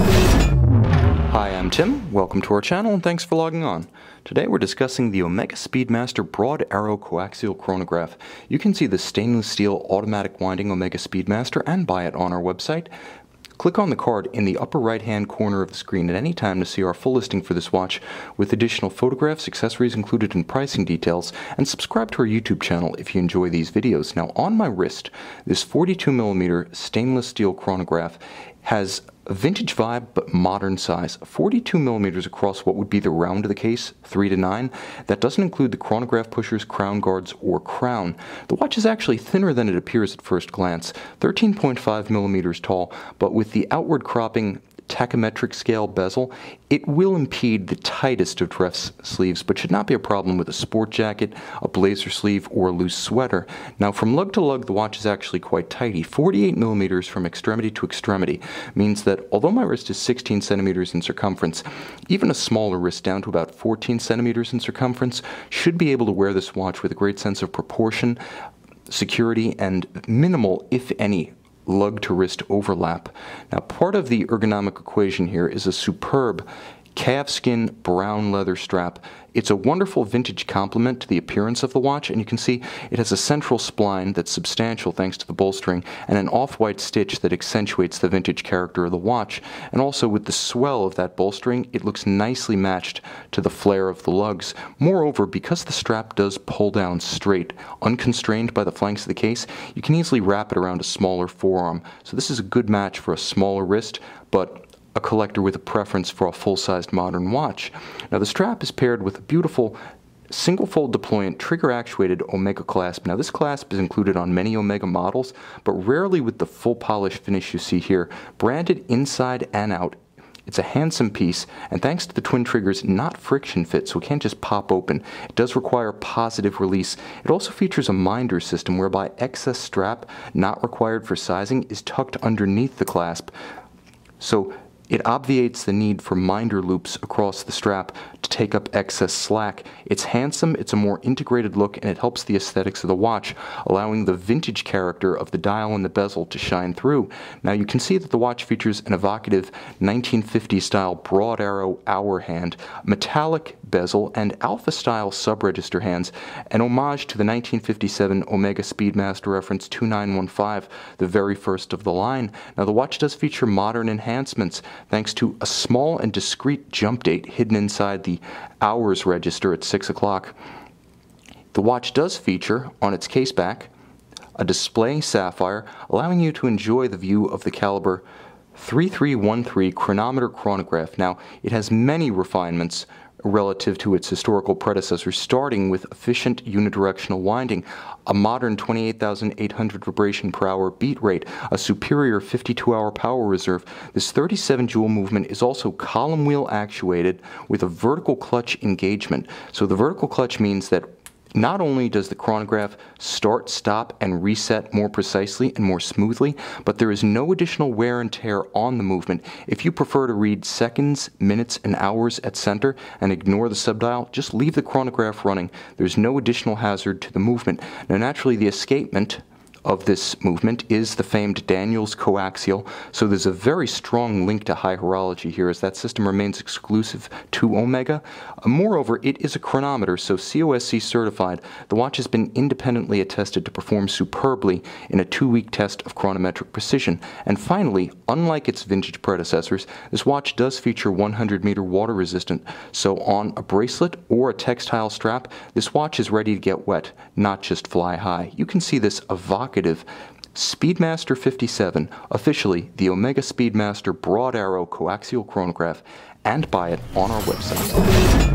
Hi, I'm Tim. Welcome to our channel and thanks for logging on. Today we're discussing the Omega Speedmaster Broad Arrow Coaxial Chronograph. You can see the stainless steel automatic winding Omega Speedmaster and buy it on our website. Click on the card in the upper right hand corner of the screen at any time to see our full listing for this watch with additional photographs, accessories included, and pricing details, and subscribe to our YouTube channel if you enjoy these videos. Now, on my wrist, this 42mm stainless steel chronograph has a vintage vibe but modern size, 42 millimeters across what would be the round of the case, 3 to 9. That doesn't include the chronograph pushers, crown guards, or crown. The watch is actually thinner than it appears at first glance, 13.5 millimeters tall, but with the outward cropping tachymetric scale bezel, it will impede the tightest of dress sleeves, but should not be a problem with a sport jacket, a blazer sleeve, or a loose sweater. Now, from lug to lug, the watch is actually quite tighty. 48 millimeters from extremity to extremity means that although my wrist is 16 centimeters in circumference, even a smaller wrist down to about 14 centimeters in circumference should be able to wear this watch with a great sense of proportion, security, and minimal, if any, lug to wrist overlap. Now, part of the ergonomic equation here is a superb calfskin brown leather strap. It's a wonderful vintage complement to the appearance of the watch, and you can see it has a central spline that's substantial thanks to the bolstering, and an off-white stitch that accentuates the vintage character of the watch. And also with the swell of that bolstering, it looks nicely matched to the flare of the lugs. Moreover, because the strap does pull down straight, unconstrained by the flanks of the case, you can easily wrap it around a smaller forearm. So this is a good match for a smaller wrist, but a collector with a preference for a full-sized modern watch. Now the strap is paired with a beautiful single fold deployant trigger actuated Omega clasp. Now this clasp is included on many Omega models, but rarely with the full polish finish you see here. Branded inside and out, it's a handsome piece, and thanks to the twin triggers, not friction fit, so it can't just pop open. It does require positive release. It also features a minder system whereby excess strap, not required for sizing, is tucked underneath the clasp. So it obviates the need for minder loops across the strap to take up excess slack. It's handsome, it's a more integrated look, and it helps the aesthetics of the watch, allowing the vintage character of the dial and the bezel to shine through. Now you can see that the watch features an evocative 1950 style broad arrow hour hand, metallic bezel, and alpha style sub-register hands, an homage to the 1957 Omega Speedmaster reference 2915, the very first of the line. Now the watch does feature modern enhancements thanks to a small and discreet jump date hidden inside the hours register at 6 o'clock. The watch does feature on its caseback a display sapphire, allowing you to enjoy the view of the caliber 3313 chronometer chronograph. Now, it has many refinements relative to its historical predecessor, starting with efficient unidirectional winding, a modern 28,800 vibration per hour beat rate, a superior 52 hour power reserve. This 37 jewel movement is also column wheel actuated with a vertical clutch engagement. So the vertical clutch means that not only does the chronograph start, stop, and reset more precisely and more smoothly, but there is no additional wear and tear on the movement. If you prefer to read seconds, minutes, and hours at center and ignore the subdial, just leave the chronograph running. There's no additional hazard to the movement. Now naturally the escapement of this movement is the famed Daniels coaxial, so there's a very strong link to high horology here as that system remains exclusive to Omega. Uh, moreover, it is a chronometer, so COSC certified. The watch has been independently attested to perform superbly in a two-week test of chronometric precision. And finally, unlike its vintage predecessors, this watch does feature 100 meter water resistant, so on a bracelet or a textile strap, this watch is ready to get wet, not just fly high. You can see this evocative Speedmaster 57, officially the Omega Speedmaster Broad Arrow Coaxial Chronograph, and buy it on our website.